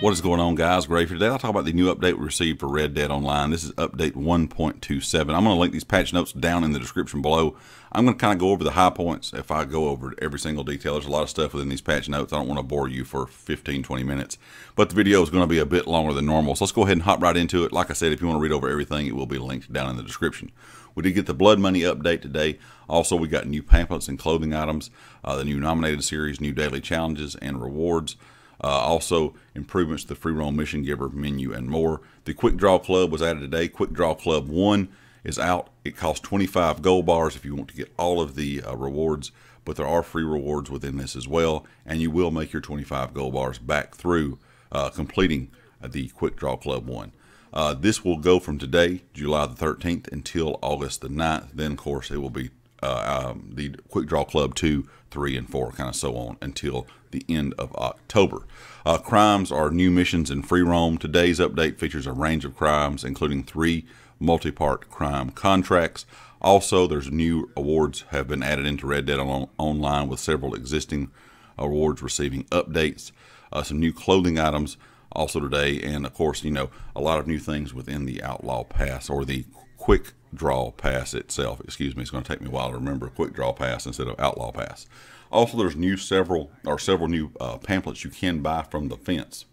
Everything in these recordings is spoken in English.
What is going on, guys? Grave here today. I'll talk about the new update we received for Red Dead Online. This is update 1.27. I'm going to link these patch notes down in the description below. I'm going to kind of go over the high points if I go over every single detail. There's a lot of stuff within these patch notes. I don't want to bore you for 15, 20 minutes, but the video is going to be a bit longer than normal. So let's go ahead and hop right into it. Like I said, if you want to read over everything, it will be linked down in the description. We did get the Blood Money update today. Also, we got new pamphlets and clothing items, uh, the new nominated series, new daily challenges and rewards. Uh, also, improvements to the free roam mission giver menu and more. The Quick Draw Club was added today. Quick Draw Club 1 is out. It costs 25 gold bars if you want to get all of the uh, rewards, but there are free rewards within this as well, and you will make your 25 gold bars back through uh, completing the Quick Draw Club 1. Uh, this will go from today, July the 13th, until August the 9th. Then, of course, it will be uh, um, the Quick Draw Club 2, 3, and 4, kind of so on until the end of October. Uh, crimes are new missions in free roam. Today's update features a range of crimes, including three multi part crime contracts. Also, there's new awards have been added into Red Dead Online with several existing awards receiving updates. Uh, some new clothing items also today, and of course, you know, a lot of new things within the Outlaw Pass or the Quick Draw Pass itself. Excuse me, it's going to take me a while to remember Quick Draw Pass instead of Outlaw Pass. Also, there's new several or several new uh, pamphlets you can buy from the fence.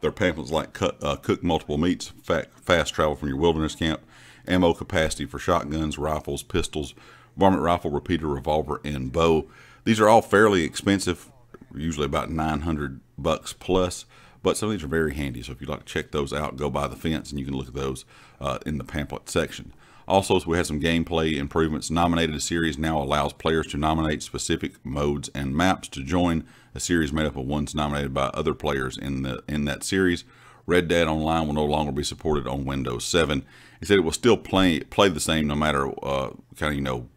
They're pamphlets like cut, uh, cook multiple meats, fast travel from your wilderness camp, ammo capacity for shotguns, rifles, pistols, varmint rifle, repeater, revolver, and bow. These are all fairly expensive, usually about 900 bucks plus, but some of these are very handy. So if you'd like to check those out, go by the fence and you can look at those uh, in the pamphlet section. Also, we had some gameplay improvements. Nominated a series now allows players to nominate specific modes and maps to join a series made up of ones nominated by other players in the in that series. Red Dead Online will no longer be supported on Windows 7. He said it will still play play the same no matter uh, kind of you know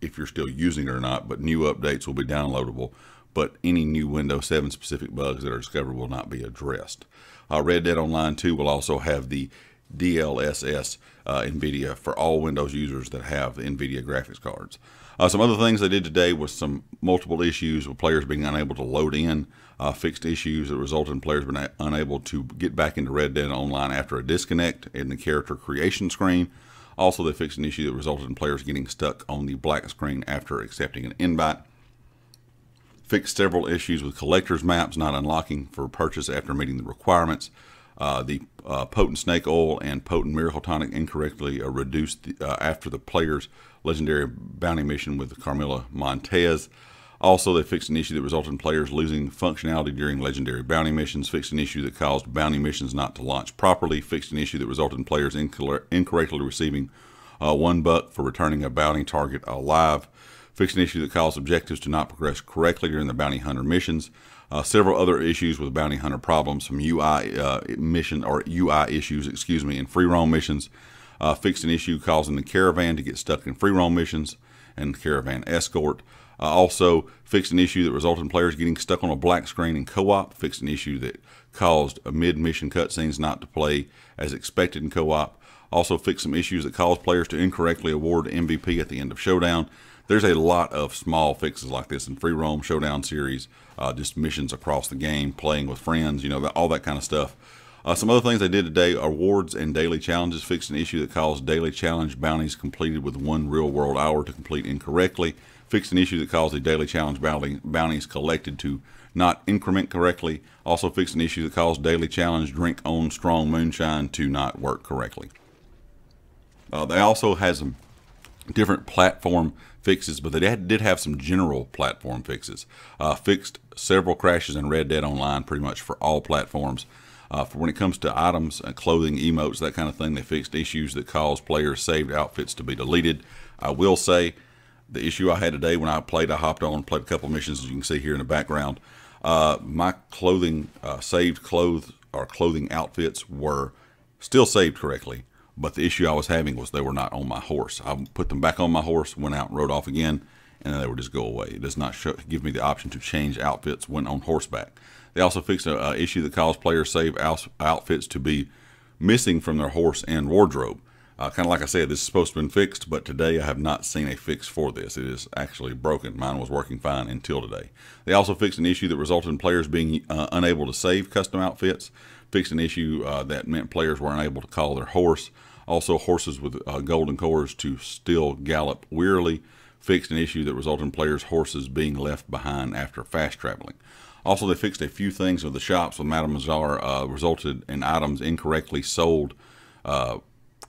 if you're still using it or not. But new updates will be downloadable. But any new Windows 7 specific bugs that are discovered will not be addressed. Uh, Red Dead Online 2 will also have the DLSS uh, NVIDIA for all Windows users that have NVIDIA graphics cards. Uh, some other things they did today was some multiple issues with players being unable to load in, uh, fixed issues that resulted in players being unable to get back into Red Dead Online after a disconnect in the character creation screen. Also, they fixed an issue that resulted in players getting stuck on the black screen after accepting an invite. Fixed several issues with collector's maps not unlocking for purchase after meeting the requirements. Uh, the uh, potent snake oil and potent miracle tonic incorrectly uh, reduced the, uh, after the player's legendary bounty mission with Carmela Montez. Also, they fixed an issue that resulted in players losing functionality during legendary bounty missions, fixed an issue that caused bounty missions not to launch properly, fixed an issue that resulted in players incorrectly receiving uh, one buck for returning a bounty target alive, fixed an issue that caused objectives to not progress correctly during the bounty hunter missions, uh, several other issues with bounty hunter problems, some UI uh, mission or UI issues, excuse me, in free roam missions. Uh, fixed an issue causing the caravan to get stuck in free roam missions and caravan escort. Uh, also, fixed an issue that resulted in players getting stuck on a black screen in co-op. Fixed an issue that caused mid-mission cutscenes not to play as expected in co-op. Also, fixed some issues that caused players to incorrectly award MVP at the end of Showdown there's a lot of small fixes like this in free roam showdown series uh, just missions across the game playing with friends you know all that kind of stuff. Uh, some other things they did today awards and daily challenges fixed an issue that caused daily challenge bounties completed with one real world hour to complete incorrectly fixed an issue that caused the daily challenge bounties collected to not increment correctly also fixed an issue that caused daily challenge drink on strong moonshine to not work correctly. Uh, they also has some different platform fixes, but they did have some general platform fixes. Uh, fixed several crashes in Red Dead Online pretty much for all platforms. Uh, for when it comes to items, uh, clothing, emotes, that kind of thing, they fixed issues that caused players' saved outfits to be deleted. I will say the issue I had today when I played, I hopped on and played a couple missions, as you can see here in the background. Uh, my clothing, uh, saved clothes or clothing outfits were still saved correctly but the issue I was having was they were not on my horse. I put them back on my horse, went out and rode off again, and then they would just go away. It does not show, give me the option to change outfits when on horseback. They also fixed an issue that caused players save outfits to be missing from their horse and wardrobe. Uh, kind of like I said, this is supposed to have been fixed, but today I have not seen a fix for this. It is actually broken. Mine was working fine until today. They also fixed an issue that resulted in players being uh, unable to save custom outfits, fixed an issue uh, that meant players were unable to call their horse, also horses with uh, golden cores to still gallop wearily, fixed an issue that resulted in players' horses being left behind after fast traveling. Also, they fixed a few things with the shops with Madame Nazar, uh, resulted in items incorrectly sold uh,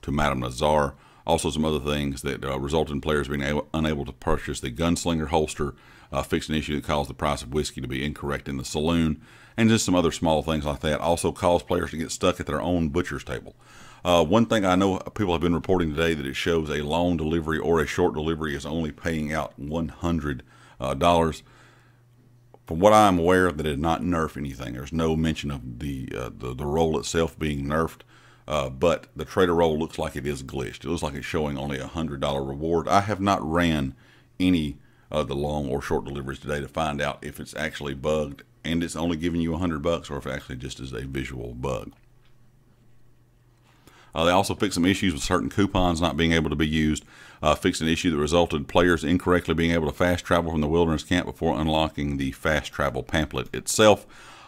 to Madame Nazar. Also, some other things that uh, resulted in players being able, unable to purchase the Gunslinger holster, uh, fixed an issue that caused the price of whiskey to be incorrect in the saloon, and just some other small things like that. Also, caused players to get stuck at their own butcher's table. Uh, one thing I know people have been reporting today that it shows a long delivery or a short delivery is only paying out $100. Uh, From what I'm aware, that did not nerf anything. There's no mention of the uh, the, the roll itself being nerfed. Uh, but the trader roll looks like it is glitched. It looks like it's showing only a hundred dollar reward. I have not ran any of the long or short deliveries today to find out if it's actually bugged and it's only giving you a hundred bucks or if it actually just is a visual bug. Uh, they also fixed some issues with certain coupons not being able to be used. Uh, fixed an issue that resulted players incorrectly being able to fast travel from the wilderness camp before unlocking the fast travel pamphlet itself.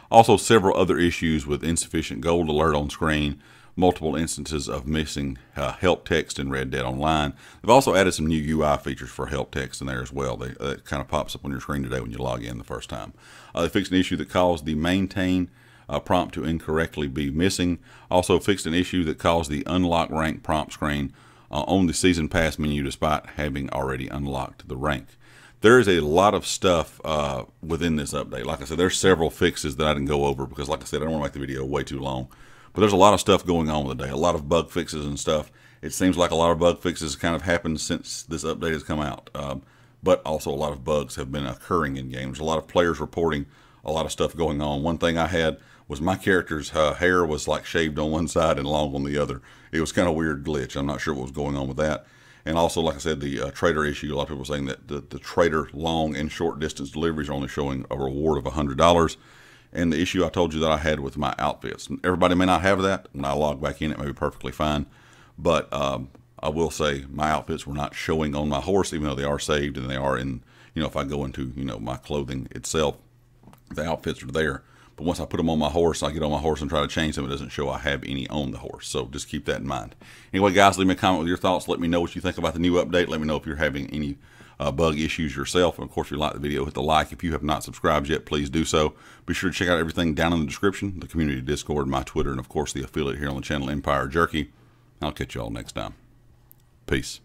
Also, several other issues with insufficient gold alert on screen, multiple instances of missing uh, help text in Red Dead Online. They've also added some new UI features for help text in there as well. They, uh, it kind of pops up on your screen today when you log in the first time. Uh, they fixed an issue that caused the maintain uh, prompt to incorrectly be missing. Also fixed an issue that caused the unlock rank prompt screen uh, on the season pass menu despite having already unlocked the rank there is a lot of stuff uh, within this update. Like I said, there's several fixes that I didn't go over because, like I said, I don't want to make the video way too long. But there's a lot of stuff going on with the day, a lot of bug fixes and stuff. It seems like a lot of bug fixes kind of happened since this update has come out. Um, but also a lot of bugs have been occurring in games. A lot of players reporting a lot of stuff going on. One thing I had was my character's uh, hair was like shaved on one side and long on the other. It was kind of weird glitch. I'm not sure what was going on with that. And also, like I said, the uh, trader issue. A lot of people saying that the, the trader long and short distance deliveries are only showing a reward of $100 and the issue I told you that I had with my outfits. Everybody may not have that. When I log back in, it may be perfectly fine. But um, I will say my outfits were not showing on my horse, even though they are saved and they are in, you know, if I go into, you know, my clothing itself, the outfits are there. But once I put them on my horse, I get on my horse and try to change them. It doesn't show I have any on the horse. So just keep that in mind. Anyway, guys, leave me a comment with your thoughts. Let me know what you think about the new update. Let me know if you're having any uh, bug issues yourself. And of course, if you like the video, hit the like. If you have not subscribed yet, please do so. Be sure to check out everything down in the description, the community Discord, my Twitter, and of course the affiliate here on the channel, Empire Jerky. I'll catch you all next time. Peace.